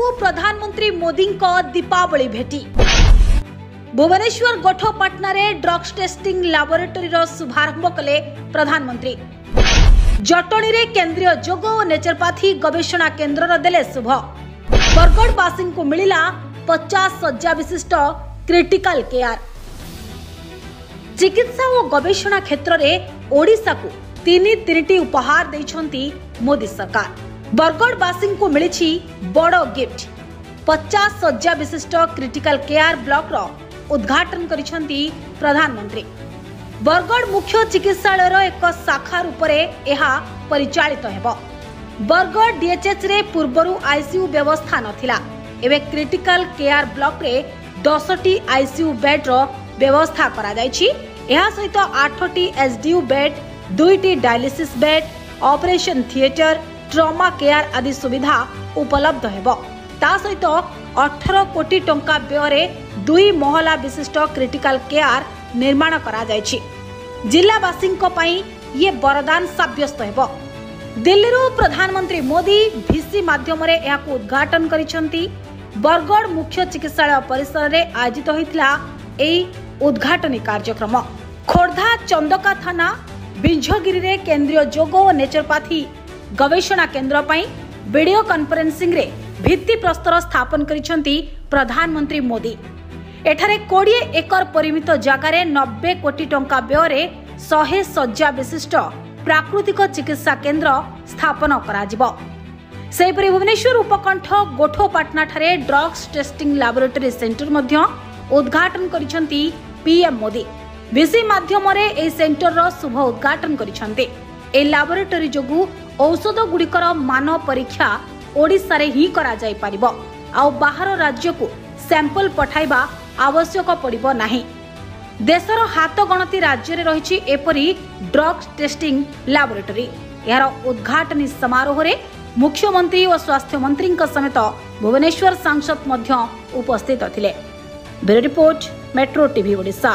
प्रधानमंत्री मोदी दीपावली भेटी Bhubaneswar Gothapatna drugs testing laboratory शुभारंभ कले प्रधानमंत्री जटणी केन्द्रीय जोग और नेचरपाथी गवेषणा केन्द्र दे शुभ बरगढ़वासी को मिला पचास शज्जा विशिष्ट क्रिटिकाल केयार ଚିକିତ୍ସା ଓ ଗବେଷଣା କ୍ଷେତ୍ରରେ ଓଡ଼ିଶାକୁ ତିନି ତିନିଟି ଉପହାର ଦେଇଛନ୍ତି ମୋଦି ସରକାର ବରଗଡ଼ବାସୀଙ୍କୁ ମିଳିଛି ବଡ଼ ଗିଫ୍ଟ ପଚାଶ ଶଯ୍ୟା ବିଶିଷ୍ଟ କ୍ରିଟିକାଲ କେୟାର ବ୍ଲକର ଉଦ୍ଘାଟନ କରିଛନ୍ତି ପ୍ରଧାନମନ୍ତ୍ରୀ ବରଗଡ଼ ମୁଖ୍ୟ ଚିକିତ୍ସାଳୟର ଏକ ଶାଖା ରୂପରେ ଏହା ପରିଚାଳିତ ହେବ ବରଗଡ଼ ଡିଏଚ୍ଏଚ୍ରେ ପୂର୍ବରୁ ଆଇସିୟୁ ବ୍ୟବସ୍ଥା ନଥିଲା ଏବେ କ୍ରିଟିକାଲ କେୟାର ବ୍ଲକରେ ଦଶଟି ଆଇସିୟୁ ବେଡ୍ର ବ୍ୟବସ୍ଥା କରାଯାଇଛି ଏହା ସହିତ ଆଠଟି ଏସ୍ଡିୟୁ ବେଡ୍ ଦୁଇଟି dialysis bed operation theatre trauma care ଆଦି ସୁବିଧା ଉପଲବ୍ଧ ହେବ ତା ସହିତ ଅଠର କୋଟି ଟଙ୍କା ବ୍ୟୟରେ ଦୁଇ ମହଲା ବିଶିଷ୍ଟ କ୍ରିଟିକାଲ କେୟାର ନିର୍ମାଣ କରାଯାଇଛି ଜିଲ୍ଲାବାସୀଙ୍କ ପାଇଁ ଇଏ ବରଦାନ ସାବ୍ୟସ୍ତ ହେବ ଦିଲ୍ଲୀରୁ ପ୍ରଧାନମନ୍ତ୍ରୀ ମୋଦି ଭିସି ମାଧ୍ୟମରେ ଏହାକୁ ଉଦ୍ଘାଟନ କରିଛନ୍ତି ବରଗଡ଼ ମୁଖ୍ୟ ଚିକିତ୍ସାଳୟ ପରିସରରେ ଆୟୋଜିତ ହୋଇଥିଲା ଏହି ଉଦ୍ଘାଟନୀ କାର୍ଯ୍ୟକ୍ରମ ଖୋର୍ଦ୍ଧା ଚନ୍ଦକା ଥାନା ବିଞ୍ଝଗିରିରେ କେନ୍ଦ୍ରୀୟ ଯୋଗ ଓ ନେଚରପାଥି ଗବେଷଣା କେନ୍ଦ୍ର ପାଇଁ ଭିଡ଼ିଓ କନଫରେନ୍ସିଂରେ ଭିତ୍ତିପ୍ରସ୍ତର ସ୍ଥାପନ କରିଛନ୍ତି ପ୍ରଧାନମନ୍ତ୍ରୀ ମୋଦି ଏଠାରେ କୋଡ଼ିଏ ଏକର ପରିମିତ ଜାଗାରେ ନବେ କୋଟି ଟଙ୍କା ବ୍ୟୟରେ ଶହେ ଶଯ୍ୟା ବିଶିଷ୍ଟ ପ୍ରାକୃତିକ ଚିକିତ୍ସା କେନ୍ଦ୍ର ସ୍ଥାପନ କରାଯିବ ସେହିପରି ଭୁବନେଶ୍ୱର ଉପକଣ୍ଠ ଗୋଠୋପାଟନାଠାରେ ଡ୍ରଗ୍ସ ଟେଷ୍ଟିଂ ଲାବୋରେଟୋରୀ ସେଣ୍ଟର ମଧ୍ୟ ଉଦ୍ଘାଟନ କରିଛନ୍ତି ପିଏମ୍ ମୋଦି ଭିସି ମାଧ୍ୟମରେ ଏହି ସେଣ୍ଟରର ଶୁଭ ଉଦ୍ଘାଟନ କରିଛନ୍ତି ଏହି ଲାବୋରେଟୋରୀ ଯୋଗୁଁ ଔଷଧଗୁଡ଼ିକର ମାନ ପରୀକ୍ଷା ଓଡ଼ିଶାରେ ହିଁ କରାଯାଇପାରିବ ଆଉ ବାହାର ରାଜ୍ୟକୁ ସାମ୍ପଲ ପଠାଇବା ଆବଶ୍ୟକ ପଡ଼ିବ ନାହିଁ ଦେଶର ହାତ ଗଣତି ରାଜ୍ୟରେ ରହିଛି ଏପରି ଡ୍ରଗ୍ସ ଟେଷ୍ଟିଂ ଲାବୋରେଟୋରୀ ଏହାର ଉଦ୍ଘାଟନୀ ସମାରୋହରେ ମୁଖ୍ୟମନ୍ତ୍ରୀ ଓ ସ୍ୱାସ୍ଥ୍ୟମନ୍ତ୍ରୀଙ୍କ ସମେତ ଭୁବନେଶ୍ୱର ସାଂସଦ ମଧ୍ୟ ଉପସ୍ଥିତ ଥିଲେ ରିପୋର୍ଟ ମେଟ୍ରୋ ଟିଭି ଓଡ଼ିଶା